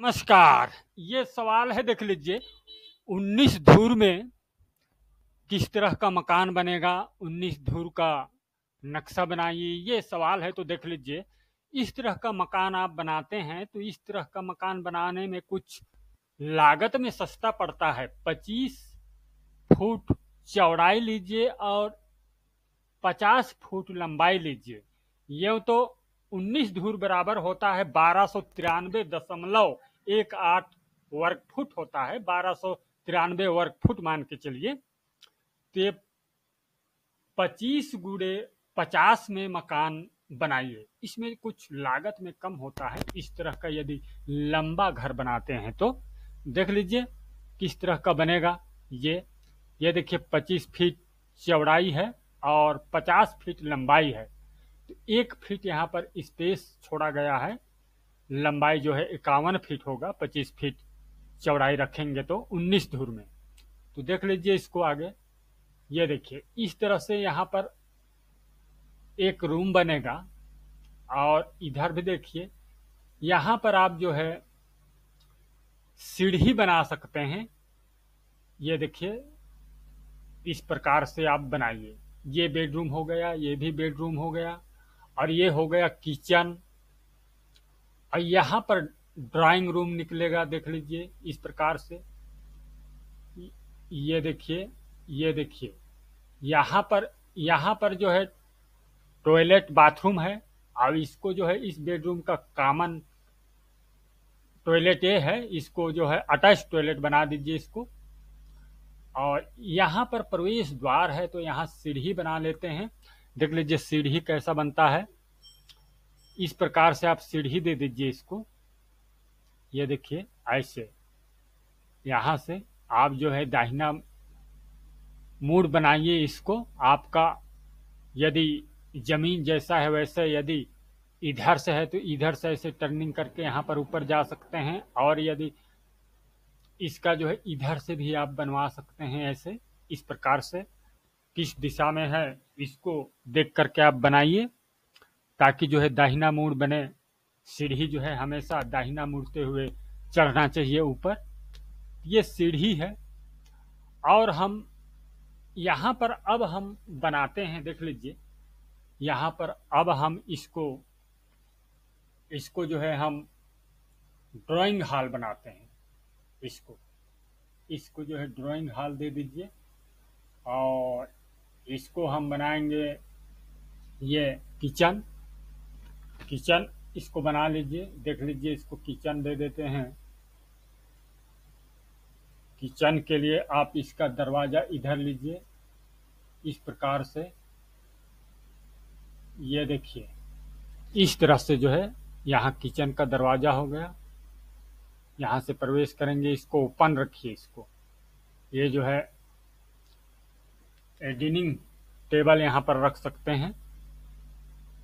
नमस्कार। ये सवाल है, देख लीजिए 19 धूर में किस तरह का मकान बनेगा 19 धूर का नक्शा बनाइए। ये सवाल है तो देख लीजिए, इस तरह का मकान आप बनाते हैं तो इस तरह का मकान बनाने में कुछ लागत में सस्ता पड़ता है। 25 फुट चौड़ाई लीजिए और 50 फुट लंबाई लीजिए। यह तो 19 धूर बराबर होता है बारह सौ तिरानवे दशमलव एक आठ वर्ग फुट होता है, बारह सौ तिरानवे वर्ग फुट मान के चलिए। तो पच्चीस गुड़े पचास में मकान बनाइए। इसमें कुछ लागत में कम होता है। इस तरह का यदि लंबा घर बनाते हैं तो देख लीजिए किस तरह का बनेगा। ये ये देखिए पच्चीस फीट चौड़ाई है और पचास फीट लंबाई है। तो एक फीट यहाँ पर स्पेस छोड़ा गया है। लंबाई जो है इक्यावन फीट होगा, पच्चीस फीट चौड़ाई रखेंगे तो उन्नीस धूर में। तो देख लीजिए इसको आगे। ये देखिए, इस तरह से यहाँ पर एक रूम बनेगा और इधर भी देखिए, यहाँ पर आप जो है सीढ़ी बना सकते हैं। ये देखिए, इस प्रकार से आप बनाइए। ये बेडरूम हो गया, ये भी बेडरूम हो गया, और ये हो गया किचन। और यहाँ पर ड्राइंग रूम निकलेगा, देख लीजिए, इस प्रकार से। ये देखिए ये देखिए। यहाँ पर यहाँ पर जो है टॉयलेट बाथरूम है, और इसको जो है इस बेडरूम का कॉमन टॉयलेट ये है, इसको जो है अटैच टॉयलेट बना दीजिए इसको। और यहाँ पर प्रवेश द्वार है तो यहाँ सीढ़ी बना लेते हैं। देख लीजिए, सीढ़ी कैसा बनता है। इस प्रकार से आप सीढ़ी दे दीजिए इसको। ये देखिए, ऐसे। यहाँ से आप जो है दाहिना मूड बनाइए इसको। आपका यदि ज़मीन जैसा है वैसे यदि इधर से है तो इधर से ऐसे टर्निंग करके यहाँ पर ऊपर जा सकते हैं और यदि इसका जो है इधर से भी आप बनवा सकते हैं ऐसे। इस प्रकार से किस दिशा में है, इसको देख करके आप बनाइए। ताकि जो है दाहिना मूड बने, सीढ़ी जो है हमेशा दाहिना मुड़ते हुए चढ़ना चाहिए ऊपर। ये सीढ़ी है और हम यहाँ पर अब हम बनाते हैं, देख लीजिए, यहाँ पर अब हम इसको इसको जो है हम ड्राइंग हॉल बनाते हैं। इसको इसको जो है ड्राइंग हॉल दे दीजिए और इसको हम बनाएँगे ये किचन। किचन, इसको बना लीजिए, देख लीजिए, इसको किचन दे देते हैं। किचन के लिए आप इसका दरवाज़ा इधर लीजिए, इस प्रकार से। ये देखिए, इस तरह से जो है, यहाँ किचन का दरवाज़ा हो गया। यहाँ से प्रवेश करेंगे, इसको ओपन रखिए, इसको। ये जो है, एडिनिंग टेबल यहाँ पर रख सकते हैं।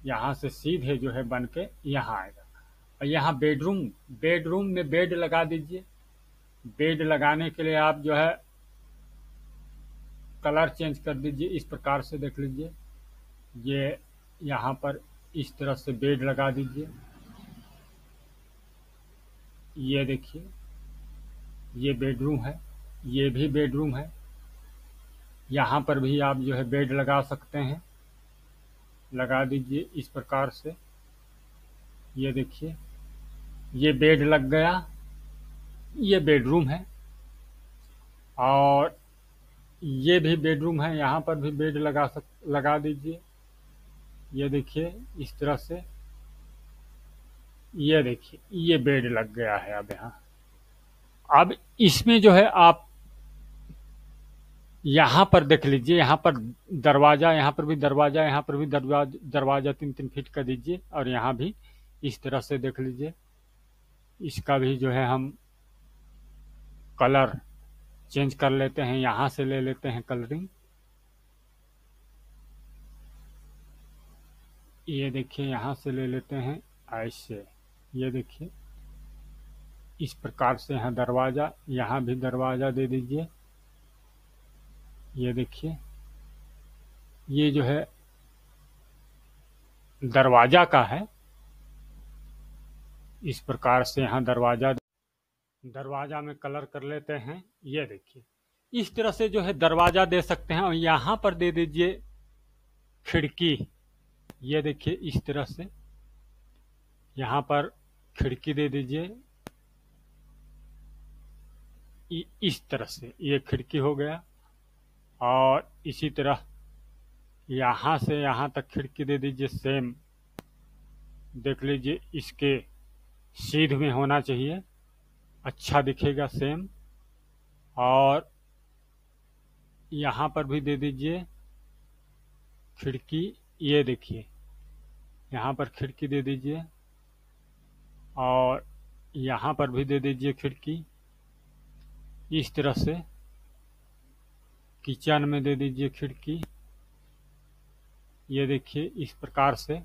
यहाँ से सीधे जो है बन के यहाँ आएगा। और यहाँ बेडरूम बेडरूम में बेड लगा दीजिए। बेड लगाने के लिए आप जो है कलर चेंज कर दीजिए, इस प्रकार से देख लीजिए। ये यहाँ पर इस तरह से बेड लगा दीजिए। ये देखिए, ये बेडरूम है, ये भी बेडरूम है। यहाँ पर भी आप जो है बेड लगा सकते हैं। लगा दीजिए इस प्रकार से। ये देखिए, ये बेड लग गया, ये बेडरूम है, और ये भी बेडरूम है, यहाँ पर भी बेड लगा सक, लगा दीजिए। ये देखिए, इस तरह से, ये देखिए, ये बेड लग गया है अब यहाँ। अब इसमें जो है आप यहाँ पर देख लीजिए, यहाँ पर दरवाज़ा, यहाँ पर भी दरवाज़ा, यहाँ पर भी दरवाज़ा दरवाज़ा तीन तीन फीट का दीजिए और यहाँ भी इस तरह से देख लीजिए। इसका भी जो है हम कलर चेंज कर लेते हैं, यहाँ से ले लेते हैं कलरिंग। ये देखिए, यहाँ से ले लेते हैं ऐसे। ये देखिए, इस प्रकार से यहाँ दरवाज़ा, यहाँ भी दरवाज़ा दे दीजिए। ये देखिए, ये जो है दरवाज़ा का है। इस प्रकार से यहाँ दरवाज़ा, दरवाज़ा में कलर कर लेते हैं। ये देखिए, इस तरह से जो है दरवाज़ा दे सकते हैं और यहाँ पर दे दीजिए खिड़की। ये देखिए, इस तरह से यहाँ पर खिड़की दे दीजिए। इस तरह से ये खिड़की हो गया। और इसी तरह यहाँ से यहाँ तक खिड़की दे दीजिए सेम देख लीजिए, इसके सीध में होना चाहिए। अच्छा दिखेगा सेम और यहाँ पर भी दे दीजिए खिड़की, ये देखिए। यहाँ पर खिड़की दे दीजिए और यहाँ पर भी दे दीजिए खिड़की। इस तरह से किचन में दे दीजिए खिड़की। ये देखिए इस प्रकार से।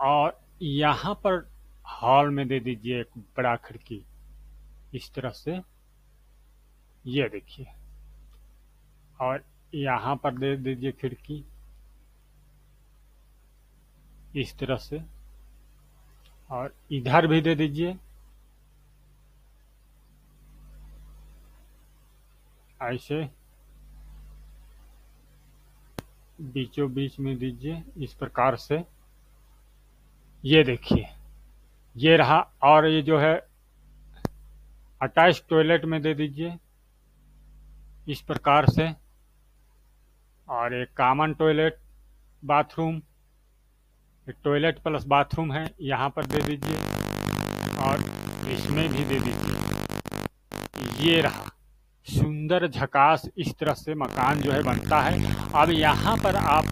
और यहाँ पर हॉल में दे दीजिए एक बड़ा खिड़की। इस तरह से ये देखिए। और यहाँ पर दे दीजिए खिड़की। इस तरह से। और इधर भी दे दीजिए। ऐसे बीचों बीच में दीजिए, इस प्रकार से। ये देखिए, ये रहा, और ये जो है, अटैच टॉयलेट में दे दीजिए, इस प्रकार से। और एक common toilet bathroom toilet plus bathroom है, यहाँ पर दे दीजिए, और इसमें भी दे दीजिए। ये रहा। सुंदर झकास इस तरह से मकान जो है बनता है। अब यहाँ पर आप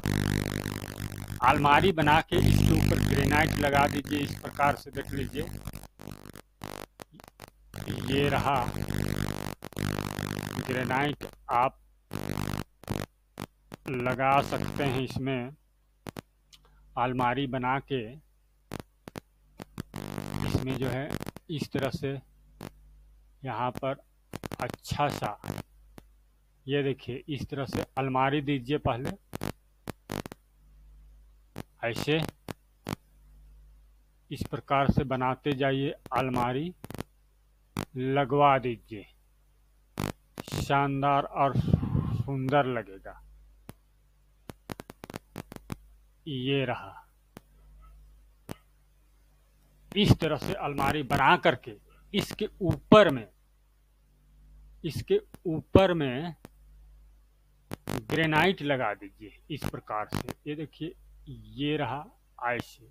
अलमारी बना के इसके ऊपर ग्रेनाइट लगा दीजिए, इस प्रकार से देख लीजिए। ये रहा ग्रेनाइट आप लगा सकते हैं इसमें। अलमारी बना के इसमें जो है इस तरह से यहाँ पर अच्छा सा। ये देखिए, इस तरह से अलमारी दीजिए पहले। ऐसे इस प्रकार से बनाते जाइए अलमारी। लगवा दीजिए। शानदार और सुंदर लगेगा। ये रहा। इस तरह से अलमारी बना करके इसके ऊपर में इसके ऊपर में ग्रेनाइट लगा दीजिए इस प्रकार से। ये देखिए, ये रहा ऐसे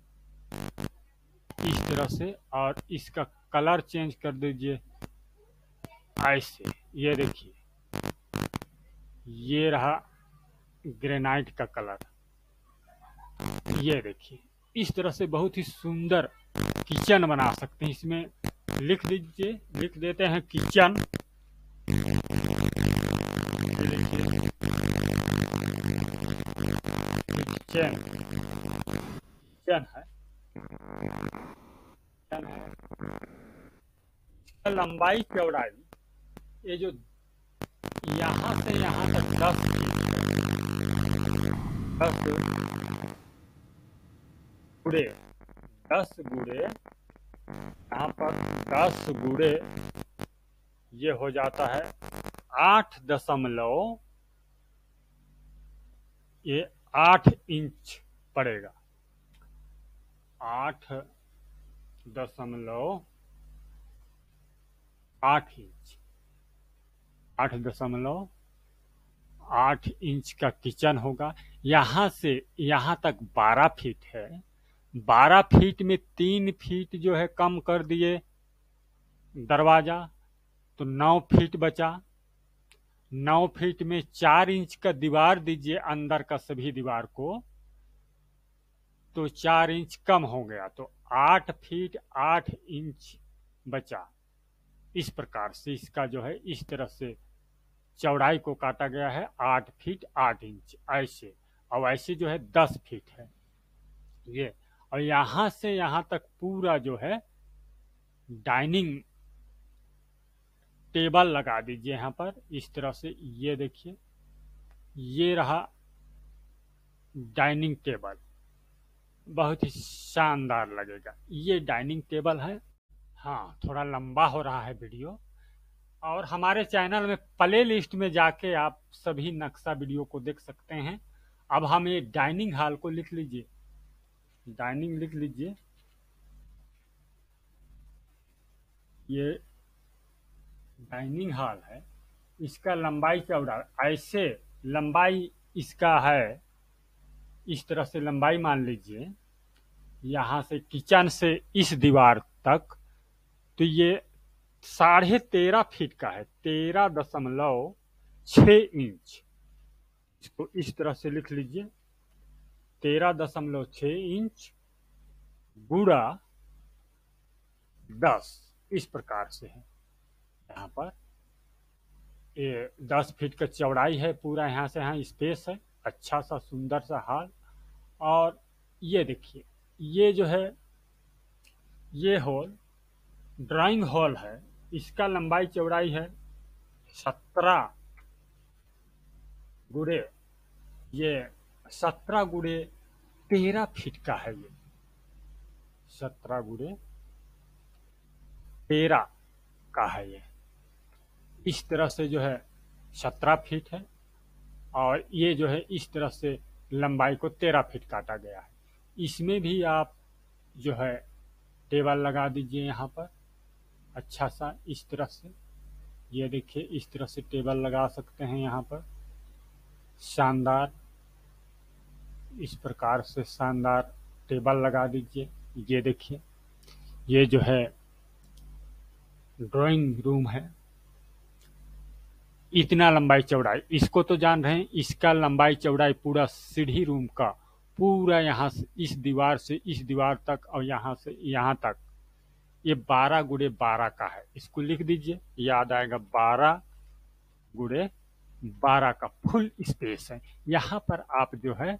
इस तरह से और इसका कलर चेंज कर दीजिए ऐसे ये देखिए, ये रहा ग्रेनाइट का कलर। ये देखिए, इस तरह से बहुत ही सुंदर किचन बना सकते हैं। इसमें लिख दीजिए, लिख देते हैं किचन। किचन किचन है। लंबाई चौड़ाई। ये जो यहाँ से यहाँ तक दस। दस गुड़े। दस गुड़े। यहाँ पर दस गुड़े। ये हो जाता है आठ दशमलव। ये आठ इंच पड़ेगा। आठ दशमलव आठ इंच। आठ दशमलव आठ इंच का किचन होगा। यहाँ से, यहाँ तक बारह फीट है। बारह फीट में तीन फीट जो है कम कर दिए दरवाज़ा तो नौ फीट बचा। नौ फीट में चार इंच का दीवार दीजिए अंदर का सभी दीवार को तो चार इंच कम हो गया तो आठ फीट आठ इंच बचा। इस प्रकार से इसका जो है, इस तरह से चौड़ाई को काटा गया है, आठ फीट आठ इंच, ऐसे। और ऐसे जो है, दस फीट है। ये, और यहाँ से यहाँ तक पूरा जो है, डाइनिंग टेबल लगा दीजिए यहाँ पर। इस तरह से ये देखिए, ये रहा डाइनिंग टेबल। बहुत ही शानदार लगेगा। ये डाइनिंग टेबल है। हाँ थोड़ा लंबा हो रहा है वीडियो। और हमारे चैनल में प्ले लिस्ट में जाके आप सभी नक्शा वीडियो को देख सकते हैं। अब हम ये डाइनिंग हॉल को लिख लीजिए। डाइनिंग लिख लीजिए। ये डाइनिंग हॉल है। इसका लंबाई चौड़ा, ऐसे लंबाई इसका है, इस तरह से लंबाई मान लीजिए, यहाँ से किचन से इस दीवार तक तो ये साढ़े तेरह फीट का है, तेरह दशमलव छ इंच। इसको इस तरह से लिख लीजिए, तेरह दशमलव छ इंच गुड़ा दस, इस प्रकार से है। यहाँ पर। ये दस फीट का चौड़ाई है, पूरा यहाँ से यहाँ स्पेस है। अच्छा सा, सुंदर सा हाल। और ये देखिए, ये जो है, ये हॉल, ड्राइंग हॉल है। इसका लंबाई चौड़ाई है सत्रह गुड़े। ये सत्रह गुड़े तेरह फीट का है ये। सत्रह गुड़े तेरह का है ये। इस तरह से जो है सत्रह फीट है और ये जो है इस तरह से लंबाई को तेरह फीट काटा गया है। इसमें भी आप जो है टेबल लगा दीजिए यहाँ पर। अच्छा सा इस तरह से। ये देखिए, इस तरह से टेबल लगा सकते हैं यहाँ पर। शानदार। इस प्रकार से शानदार टेबल लगा दीजिए। ये देखिए, ये जो है ड्राइंग रूम है। इतना लंबाई चौड़ाई। इसको तो जान रहे हैं, इसका लंबाई चौड़ाई पूरा सीढ़ी रूम का, पूरा यहाँ से, इस दीवार से, इस दीवार तक और यहाँ से, यहाँ तक। ये बारह गुड़े बारह का है। इसको लिख दीजिए, याद आएगा बारह गुड़े बारह का फुल स्पेस है। यहाँ पर आप जो है,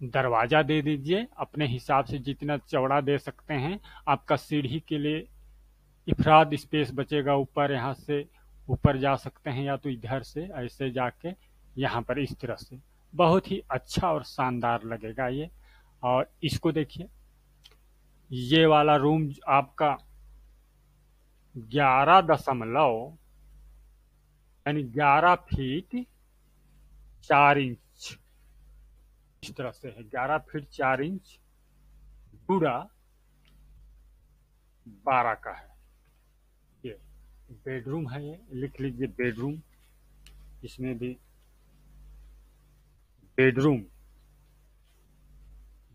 दरवाज़ा दे दीजिए, अपने हिसाब से जितना चौड़ा दे सकते हैं। आपका सीढ़ी के लिए इफराद स्पेस बचेगा ऊपर, यहाँ से ऊपर जा सकते हैं या तो इधर से, ऐसे जाके यहाँ पर इस तरह से। बहुत ही अच्छा और शानदार लगेगा ये। और इसको देखिए, ये वाला रूम आपका ग्यारह दशमलव, यानी ग्यारह फीट चार इंच। इस तरह से है, ग्यारह फीट चार इंच पूरा बारह का है। बेडरूम है ये लिख लीजिए बेडरूम। इसमें भी बेडरूम।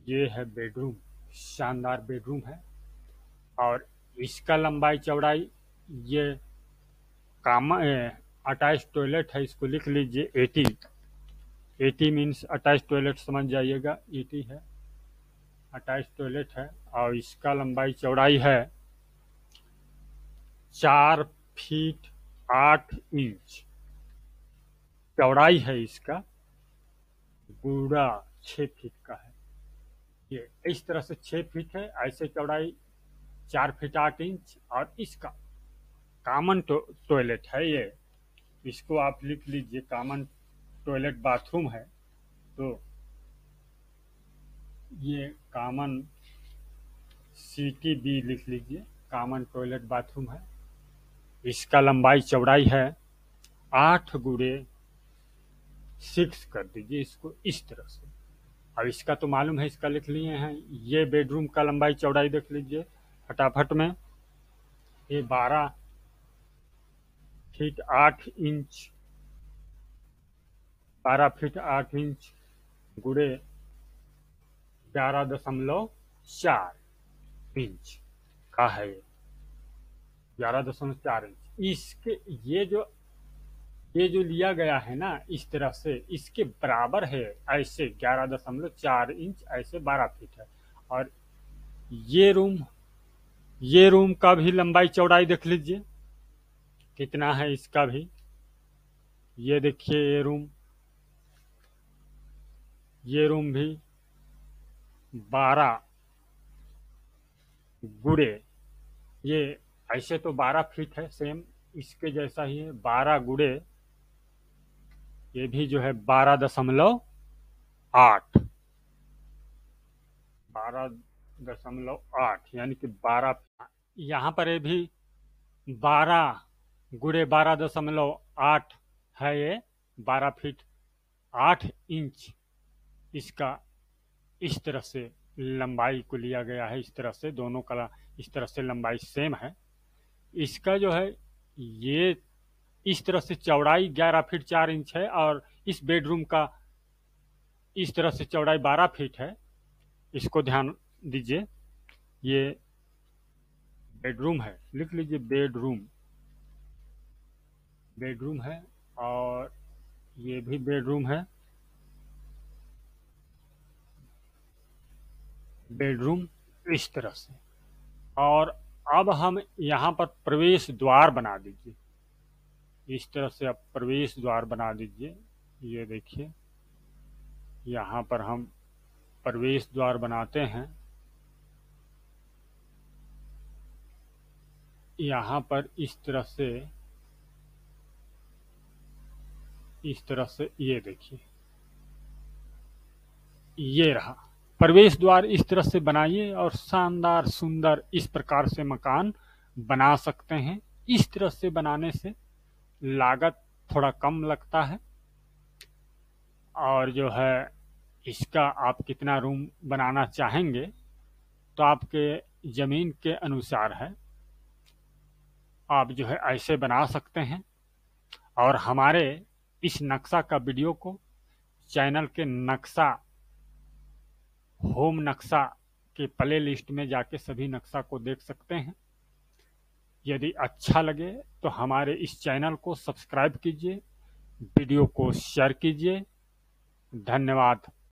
ये है बेडरूम, शानदार बेडरूम है। और इसका लंबाई चौड़ाई, ये काम अटैच टॉयलेट है, इसको लिख लीजिए AT. AT means attach toilet, समझ जाइएगा, एटी है अटैच टॉयलेट है, और इसका लंबाई चौड़ाई है चार फीट आठ इंच। चौड़ाई है इसका, गुड़ा छ फीट का है। ये इस तरह से छः फीट है, ऐसे चौड़ाई चार फीट आठ इंच और इसका। कॉमन टॉयलेट है ये। इसको आप लिख लीजिए कामन टॉयलेट बाथरूम है। तो ये कामन सी टी बी लिख लीजिए कामन टॉयलेट बाथरूम है। इसका लंबाई चौड़ाई है आठ गुड़े सिक्स कर दीजिए इसको इस तरह से। अब इसका तो मालूम है, इसका लिख लिए हैं। ये बेडरूम का लंबाई चौड़ाई देख लीजिए फटाफट में। ये बारह फीट आठ इंच बारह फीट आठ इंच गुड़े ग्यारह दशमलव चार इंच का है ये। ग्यारह दशमलव चार इंच। इसके, ये जो ये जो लिया गया है ना, इस तरह से, इसके बराबर है, ऐसे ग्यारह दशमलव चार इंच, ऐसे बारह फीट है। और ये रूम ये रूम का भी लंबाई चौड़ाई देख लीजिए। कितना है इसका भी? ये देखिए, ये रूम ये रूम भी बारह गुड़े। ये ऐसे तो बारह फीट है सेम इसके जैसा ही है, बारह गुड़े, ये भी जो है बारह दशमलव आठ। बारह दशमलव आठ, यानी कि बारह यहाँ पर ये भी बारह गुड़े बारह दशमलव आठ है ये, बारह फीट आठ इंच। इसका इस तरह से लंबाई को लिया गया है, इस तरह से दोनों कला इस तरह से लंबाई सेम है। इसका जो है, ये इस तरह से चौड़ाई ग्यारह फीट चार इंच है और इस बेडरूम का इस तरह से चौड़ाई बारह फीट है। इसको ध्यान दीजिए, ये बेडरूम है। लिख लीजिए बेडरूम। बेडरूम है और ये भी बेडरूम है। बेडरूम इस तरह से। और अब हम यहाँ पर प्रवेश द्वार बना दीजिए। इस तरह से अब प्रवेश द्वार बना दीजिए। ये देखिए, यहाँ पर हम प्रवेश द्वार बनाते हैं। यहाँ पर इस तरह से, इस तरह से ये देखिए, ये रहा। प्रवेश द्वार इस तरह से बनाइए और शानदार सुंदर इस प्रकार से मकान बना सकते हैं। इस तरह से बनाने से लागत थोड़ा कम लगता है। और जो है, इसका आप कितना रूम बनाना चाहेंगे तो आपके ज़मीन के अनुसार है। आप जो है, ऐसे बना सकते हैं। और हमारे इस नक्शा का वीडियो को चैनल के नक्शा होम नक्शा के प्ले लिस्ट में जाके सभी नक्शा को देख सकते हैं। यदि अच्छा लगे तो हमारे इस चैनल को सब्सक्राइब कीजिए, वीडियो को शेयर कीजिए। धन्यवाद।